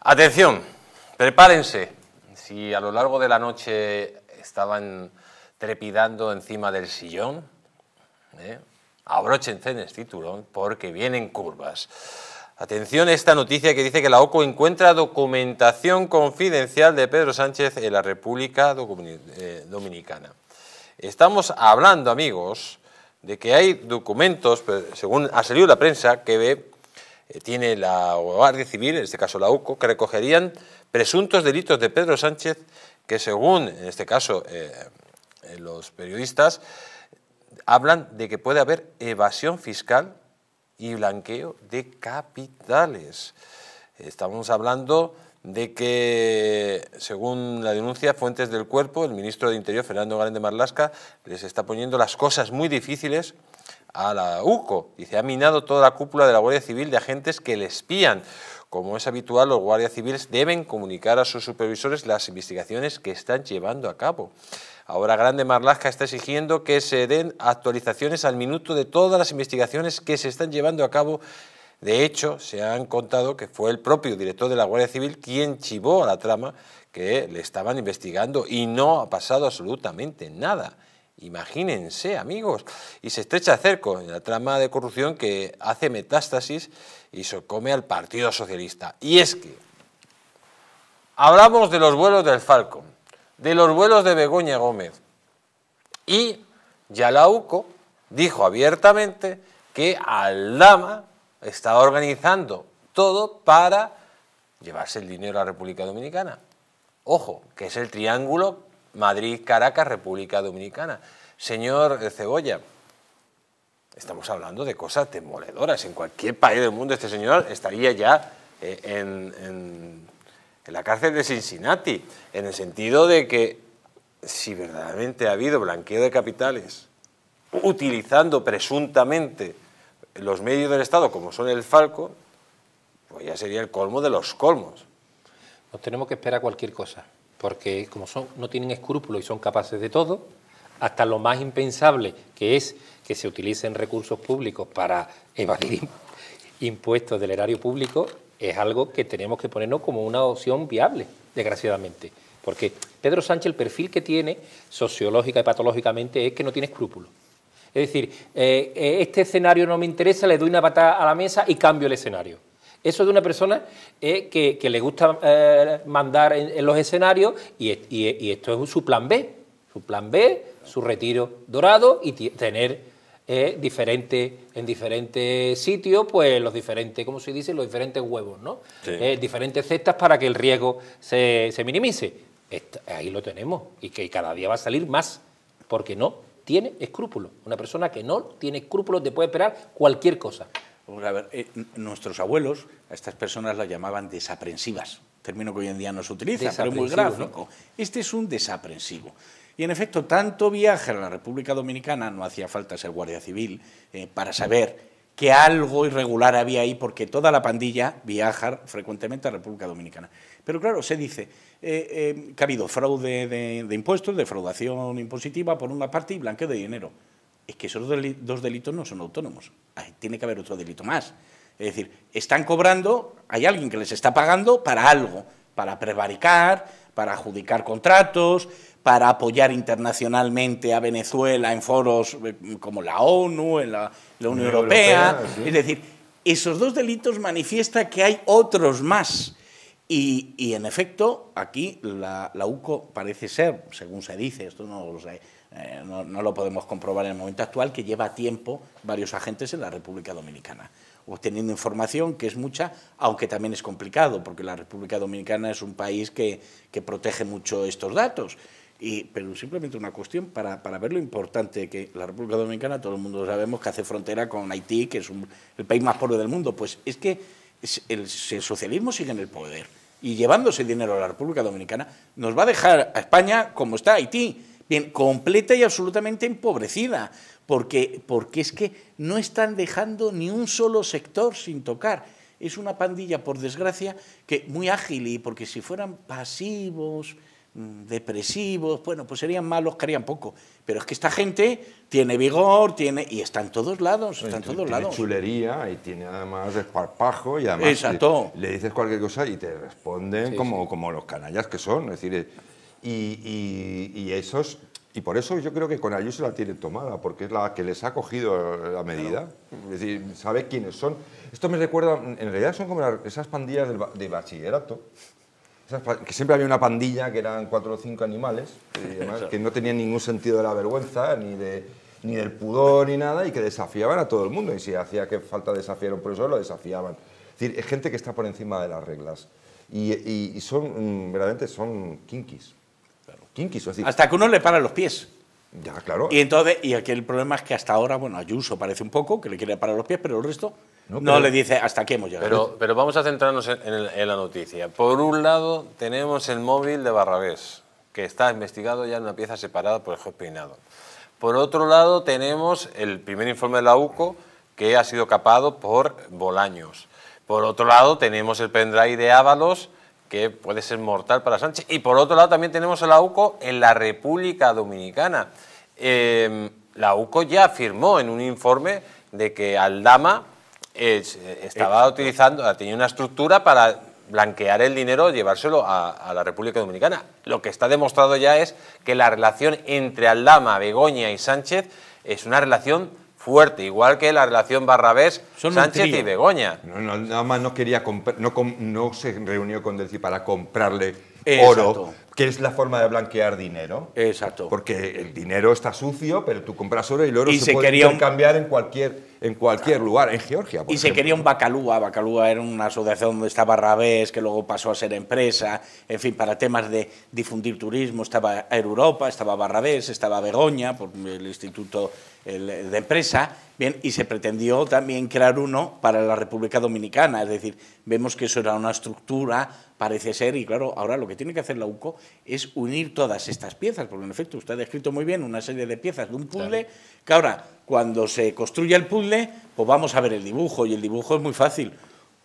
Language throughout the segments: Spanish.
Atención, prepárense. Si a lo largo de la noche estaban trepidando encima del sillón, ¿eh? abróchense en el cinturón porque vienen curvas. Atención a esta noticia que dice que la OCO encuentra documentación confidencial de Pedro Sánchez en la República eh, Dominicana. Estamos hablando, amigos, de que hay documentos, según ha salido la prensa, que ve, tiene la Guardia Civil, en este caso la UCO, que recogerían presuntos delitos de Pedro Sánchez que según, en este caso, eh, los periodistas, hablan de que puede haber evasión fiscal y blanqueo de capitales. Estamos hablando de que, según la denuncia, fuentes del cuerpo, el ministro de Interior, Fernando Galán de Marlasca, les está poniendo las cosas muy difíciles a la UCO. Dice, ha minado toda la cúpula de la Guardia Civil de agentes que le espían. Como es habitual, los guardias civiles deben comunicar a sus supervisores las investigaciones que están llevando a cabo. Ahora Grande Marlasca está exigiendo que se den actualizaciones al minuto de todas las investigaciones que se están llevando a cabo de hecho, se han contado que fue el propio director de la Guardia Civil quien chivó a la trama que le estaban investigando y no ha pasado absolutamente nada. Imagínense, amigos. Y se estrecha cerco en la trama de corrupción que hace metástasis y se come al Partido Socialista. Y es que hablamos de los vuelos del Falcon, de los vuelos de Begoña Gómez. Y Yalauco dijo abiertamente que Aldama está organizando todo para llevarse el dinero a la República Dominicana. Ojo, que es el triángulo Madrid-Caracas, República Dominicana. Señor Cebolla, estamos hablando de cosas demoledoras. En cualquier país del mundo este señor estaría ya eh, en, en la cárcel de Cincinnati, en el sentido de que si verdaderamente ha habido blanqueo de capitales, utilizando presuntamente los medios del Estado, como son el Falco, pues ya sería el colmo de los colmos. Nos tenemos que esperar cualquier cosa, porque como son, no tienen escrúpulos y son capaces de todo, hasta lo más impensable, que es que se utilicen recursos públicos para evadir impuestos del erario público, es algo que tenemos que ponernos como una opción viable, desgraciadamente. Porque Pedro Sánchez, el perfil que tiene, sociológica y patológicamente, es que no tiene escrúpulos. Es decir, eh, este escenario no me interesa, le doy una patada a la mesa y cambio el escenario. Eso de una persona eh, que, le gusta mandar en, los escenarios y, esto es su plan B. Su plan B, su retiro dorado y tener diferente, en diferentes sitios, pues los diferentes, ¿cómo se dice? Los diferentes huevos, ¿no? diferentes cestas para que el riesgo se, minimice. ahí lo tenemos y que cada día va a salir más, porque no tiene escrúpulos. Una persona que no tiene escrúpulos te puede esperar cualquier cosa. A ver, eh, nuestros abuelos a estas personas las llamaban desaprensivas, término que hoy en día no se utiliza, pero muy gráfico. Este es un desaprensivo. Y en efecto, tanto viaje a la República Dominicana, no hacía falta ser guardia civil, eh, para saber que algo irregular había ahí, porque toda la pandilla viaja frecuentemente a la República Dominicana. Pero claro, se dice, eh, que ha habido fraude de, impuestos, defraudación impositiva por una parte y blanqueo de dinero. Es que esos dos delitos no son autónomos. tiene que haber otro delito más. Es decir, están cobrando, hay alguien que les está pagando para algo, para prevaricar, para adjudicar contratos, para apoyar internacionalmente a Venezuela en foros eh, como la ONU, en la, Unión Europea. Es decir, esos dos delitos manifiestan que hay otros más y, en efecto, aquí la, UCO parece ser, según se dice, esto no lo, sé, eh, no, lo podemos comprobar en el momento actual, que lleva tiempo varios agentes en la República Dominicana, obteniendo información que es mucha, aunque también es complicado, porque la República Dominicana es un país que, protege mucho estos datos. Y, pero simplemente una cuestión para, para, ver lo importante que la República Dominicana, todo el mundo sabemos que hace frontera con Haití, que es el país más pobre del mundo, pues es que el, socialismo sigue en el poder y llevándose dinero a la República Dominicana, nos va a dejar a España como está Haití, bien, completa y absolutamente empobrecida, porque, porque es que no están dejando ni un solo sector sin tocar. Es una pandilla, por desgracia, que muy ágil y porque si fueran pasivos, mm, depresivos, bueno, pues serían malos que harían poco. Pero es que esta gente tiene vigor, tiene y está en todos lados, está en todos tiene lados. chulería y tiene además desparpajo y además Exacto. Le, le dices cualquier cosa y te responden como, como los canallas que son. Es decir, y, y, y esos y por eso yo creo que con Ayuso la tiene tomada, porque es la que les ha cogido la medida. Es decir, sabe quiénes son. Esto me recuerda, en realidad son como esas pandillas de bachillerato, que siempre había una pandilla que eran cuatro o cinco animales, además, que no tenían ningún sentido de la vergüenza, ni, de, ni del pudor, ni nada, y que desafiaban a todo el mundo. Y si hacía que falta desafiar a un profesor, lo desafiaban. Es decir, es gente que está por encima de las reglas. Y, y- y son, mm, verdaderamente, son kinkis. Kinkis, es decir, Hasta que uno le para los pies. ya, claro. Y entonces, y aquí el problema es que hasta ahora, bueno, Ayuso parece un poco que le quiere parar los pies, pero el resto No, no, pero- le dice hasta aquí hemos llegado. Pero, pero vamos a centrarnos en, en el- en la noticia. Por un lado, tenemos el móvil de Barrabés, que está investigado ya en una pieza separada por el juez Peinado. Por otro lado, tenemos el primer informe de la UCO, que ha sido capado por Bolaños. Por otro lado, tenemos el pendrive de Ábalos, que puede ser mortal para Sánchez. Y por otro lado, también tenemos a la UCO en la República Dominicana. Eh, la UCO ya afirmó en un informe de que Aldama eh, estaba utilizando, tenía una estructura para blanquear el dinero, llevárselo a, a la República Dominicana. Lo que está demostrado ya es que la relación entre Aldama, Begoña y Sánchez es una relación fuerte, igual que la relación Barrabés, Son Sánchez y Begoña. No, no, nada más no quería comprar, no, com- no se reunió con Delci para comprarle Exacto. oro, que es la forma de blanquear dinero. Exacto. Porque el dinero está sucio, pero tú compras oro y el oro Y se, se puede un- intercambiar en cualquier, en cualquier lugar, en Georgia. por Y se quería un Bacalúa. Bacalúa era una asociación donde estaba Rabés, que luego pasó a ser empresa. En fin, para temas de difundir turismo estaba Air Europa, estaba Barrabés, estaba Begoña, por el Instituto de Empresa. Bien, y se pretendió también crear uno para la República Dominicana. Es decir, vemos que eso era una estructura, parece ser, y claro, ahora lo que tiene que hacer la UCO es unir todas estas piezas, porque en efecto usted ha descrito muy bien una serie de piezas de un puzzle, que ahora, cuando se construya el puzzle, pues vamos a ver el dibujo, y el dibujo es muy fácil.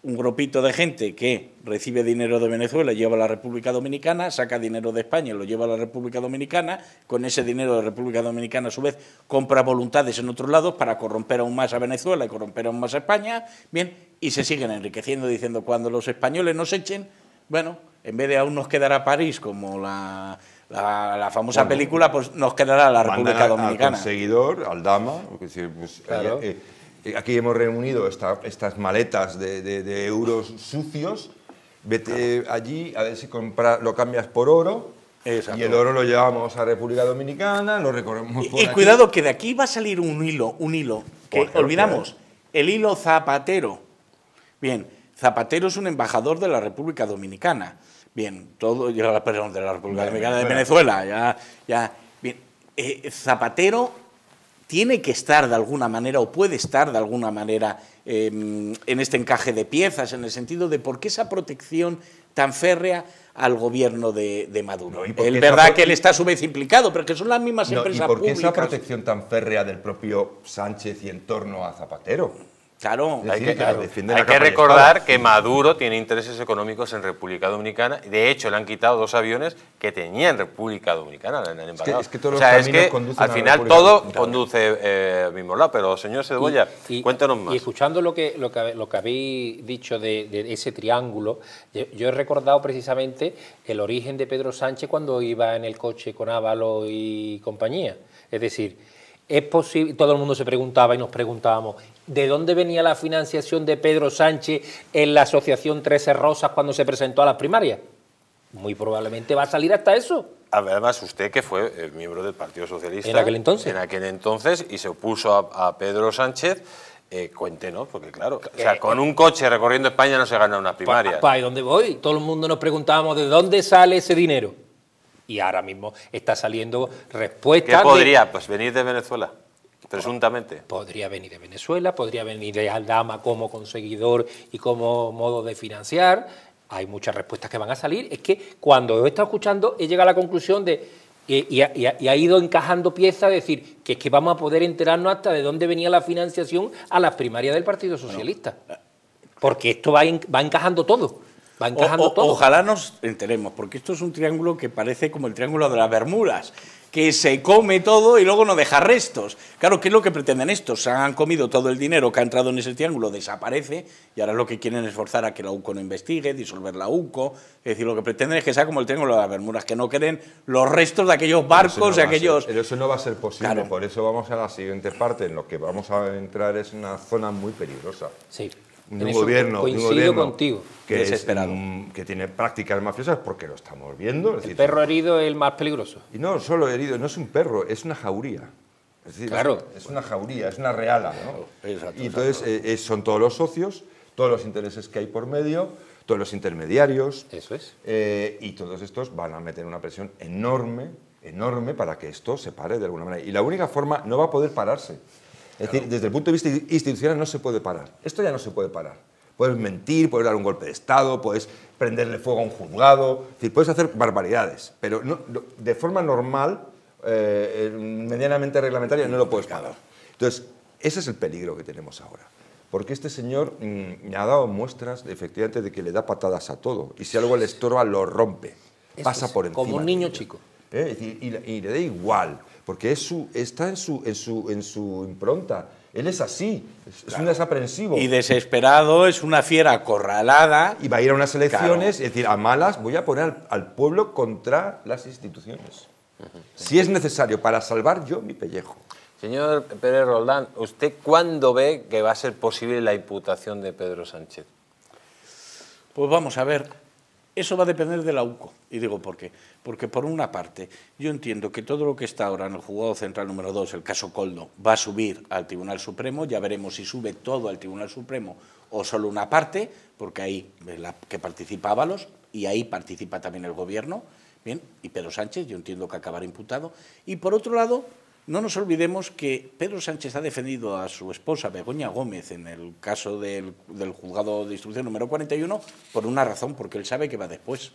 Un grupito de gente que recibe dinero de Venezuela, lleva a la República Dominicana, saca dinero de España y lo lleva a la República Dominicana, con ese dinero de República Dominicana a su vez compra voluntades en otros lados para corromper aún más a Venezuela y corromper aún más a España, bien, y se siguen enriqueciendo diciendo cuando los españoles nos echen, bueno, en vez de aún nos quedará París como la, la, la famosa Bueno, película, pues nos quedará la República Dominicana. Al conseguidor, al Dama. es decir, pues, Claro. eh, eh, aquí hemos reunido esta- estas maletas de, de- de euros sucios. Vete allí a ver si compra- lo cambias por oro. Exacto. Y el oro lo llevamos a República Dominicana, lo recorremos por Y, y aquí. cuidado que de aquí va a salir un hilo, un hilo que Por olvidamos, el hilo Zapatero. Bien, Zapatero es un embajador de la República Dominicana. Bien, todo, perdón, de la República Dominicana de Venezuela, ya, ya. Bien, eh, Zapatero tiene que estar de alguna manera o puede estar de alguna manera eh, en este encaje de piezas, en el sentido de por qué esa protección tan férrea al gobierno de, de Maduro. No, ¿y es verdad que él está a su vez implicado, pero que son las mismas No, ¿Y empresas por qué esa protección tan férrea del propio Sánchez y en torno a Zapatero? Claro, Es Hay que, que claro, hay que recordar que Maduro tiene intereses económicos en República Dominicana. De hecho, le han quitado dos aviones que tenía en República Dominicana. en el embajado. es que todos o los sea, es caminos que al final todo Dominicana. conduce eh, al mismo lado. Pero, señor Cebolla, Y- y- cuéntanos más. Y escuchando lo que, lo que, lo que habéis dicho de, de ese triángulo, yo, yo he recordado precisamente el origen de Pedro Sánchez cuando iba en el coche con Ávalo y compañía. Es decir, es posible, todo el mundo se preguntaba y nos preguntábamos, ¿de dónde venía la financiación de Pedro Sánchez en la Asociación Trece Rosas cuando se presentó a las primarias? Muy probablemente va a salir hasta eso. Además, usted que fue miembro del Partido Socialista. En aquel entonces. En aquel entonces, y se opuso a, a Pedro Sánchez. Eh, cuéntenos, porque claro, o sea, Eh, con un coche recorriendo España no se gana una primaria. ¿Para dónde voy? Todo el mundo nos preguntábamos de dónde sale ese dinero. Y ahora mismo está saliendo ¿Qué respuesta. de- podría? Pues venir de Venezuela, presuntamente. podría venir de Venezuela, podría venir de Aldama como conseguidor y como modo de financiar. Hay muchas respuestas que van a salir. Es que cuando he estado escuchando he llegado a la conclusión de, y, y ha, y ha- y ha ido encajando piezas, de decir que es que vamos a poder enterarnos hasta de dónde venía la financiación a las primarias del Partido Socialista. Porque esto va, en- va encajando todo. Va encajando todo. Ojalá nos enteremos, porque esto es un triángulo que parece como el triángulo de las Bermudas que se come todo y luego no deja restos. Claro, ¿qué es lo que pretenden estos? Se han comido todo el dinero que ha entrado en ese triángulo, desaparece, y ahora lo que quieren es forzar a que la UCO no investigue, disolver la UCO. Es decir, lo que pretenden es que sea como el triángulo de las Bermudas, que no queden los restos de aquellos barcos, de aquellos... pero eso no va a ser posible, por eso vamos a la siguiente parte, en lo que vamos a entrar es una zona muy peligrosa. Sí de un gobierno, coincido contigo. Que, Desesperado. que tiene prácticas mafiosas porque lo estamos viendo. el perro herido es el más peligroso. Y no solo herido, no es un perro, es una jauría. Es decir, claro. es una jauría, es una reala. ¿no? y entonces eh, son todos los socios, todos los intereses que hay por medio, todos los intermediarios. Eso es. Eh, y todos estos van a meter una presión enorme, enorme para que esto se pare de alguna manera. Y la única forma no va a poder pararse. Es decir, desde el punto de vista institucional no se puede parar. Esto ya no se puede parar. Puedes mentir, puedes dar un golpe de Estado, puedes prenderle fuego a un juzgado, es decir, puedes hacer barbaridades, pero de forma normal, eh, medianamente reglamentaria, no lo puedes parar. Entonces, ese es el peligro que tenemos ahora. Porque este señor mm, me ha dado muestras, efectivamente, de que le da patadas a todo. Y si algo le estorba, lo rompe. pasa por encima. Como un niño chico. ¿Eh? y, le da igual porque es su, está en su, en, su, en su impronta. Él es así, es, un desaprensivo. Y desesperado, es una fiera acorralada. Y va a ir a unas elecciones, es decir, a malas voy a poner al, pueblo contra las instituciones. Si es necesario, para salvar yo mi pellejo. Señor Pérez Roldán, ¿usted cuándo ve que va a ser posible la imputación de Pedro Sánchez? Pues vamos a ver, eso va a depender de la UCO. Y digo por qué. Porque por una parte, yo entiendo que todo lo que está ahora en el juzgado central número 2, el caso Coldo, va a subir al Tribunal Supremo. Ya veremos si sube todo al Tribunal Supremo o solo una parte, porque ahí la que participa Ábalos y ahí participa también el Gobierno. Bien, y Pedro Sánchez, yo entiendo que acabará imputado. Y por otro lado, no nos olvidemos que Pedro Sánchez ha defendido a su esposa Begoña Gómez en el caso del, juzgado de instrucción número 41 por una razón, porque él sabe que va después.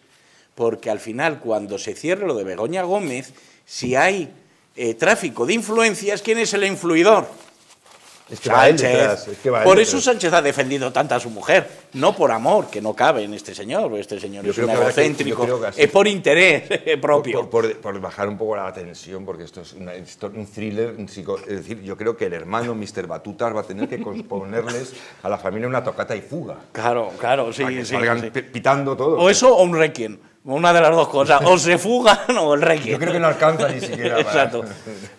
Porque al final, cuando se cierre lo de Begoña Gómez, si hay eh, tráfico de influencias, ¿quién es el influidor? Es que Sánchez. por eso Sánchez ha defendido tanto a su mujer, no por amor, que no cabe en este señor, este señor es un egocéntrico, es por interés propio. Por, bajar un poco la tensión, porque esto es un thriller, es decir, yo creo que el hermano Mr. Batutas va a tener que componerles a la familia una tocata y fuga. Claro, claro, sí, que salgan pitando todo. O eso o un requiem. Una de las dos cosas, o se fugan o el requiem. Yo creo que no alcanza ni siquiera. Exacto.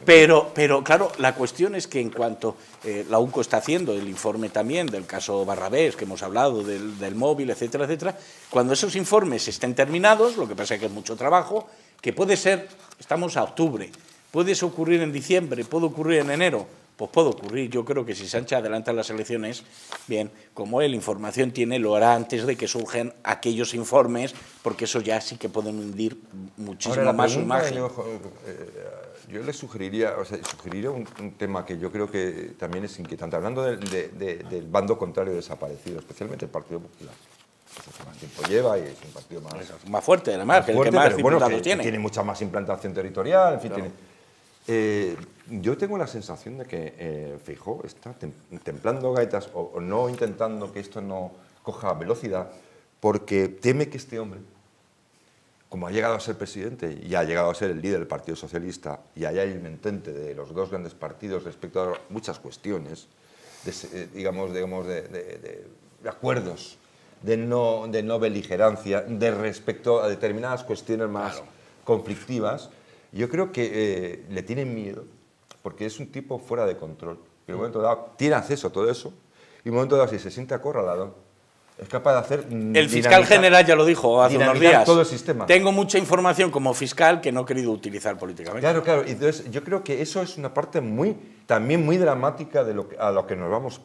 Pero, pero claro, la cuestión es que en cuanto eh, la UNCO está haciendo el informe también del caso Barrabés, que hemos hablado, del, del, móvil, etcétera, etcétera, cuando esos informes estén terminados, lo que pasa es que es mucho trabajo, que puede ser, estamos a octubre, puede ocurrir en diciembre, puede ocurrir en enero, pues puede ocurrir. Yo creo que si Sánchez adelanta las elecciones, bien, como él información tiene, lo hará antes de que surjan aquellos informes, porque eso ya sí que pueden hundir muchísimo más su imagen. Eh, yo le sugeriría, o sea, sugeriría un, tema que yo creo que también es inquietante, hablando del bando contrario desaparecido, especialmente el Partido Popular. Es más tiempo lleva y es un partido más, más fuerte, además, que el que más bueno, tiene. Tiene mucha más implantación territorial, en fin, tiene, eh, yo tengo la sensación de que eh, Feijóo está templando gaitas o, no intentando que esto no coja velocidad porque teme que este hombre, como ha llegado a ser presidente y ha llegado a ser el líder del Partido Socialista y allá hay un entente de los dos grandes partidos respecto a muchas cuestiones, de, eh, digamos, digamos de, acuerdos, de no, de no beligerancia, de respecto a determinadas cuestiones más conflictivas, yo creo que eh, le tienen miedo porque es un tipo fuera de control. Y en un momento dado tiene acceso a todo eso y en un momento dado si se siente acorralado es capaz de hacer... El fiscal general ya lo dijo hace unos días. todo el sistema. Tengo mucha información como fiscal que no he querido utilizar políticamente. Claro, claro. Entonces yo creo que eso es una parte muy, también muy dramática de lo a lo que nos vamos